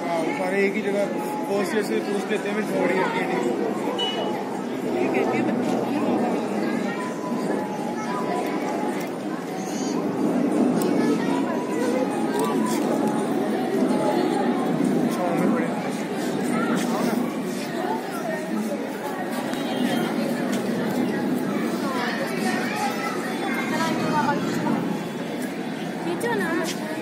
हाँ सारे एक ही जगह पोस्ट से पूछ लेते हैं ईयर की 这能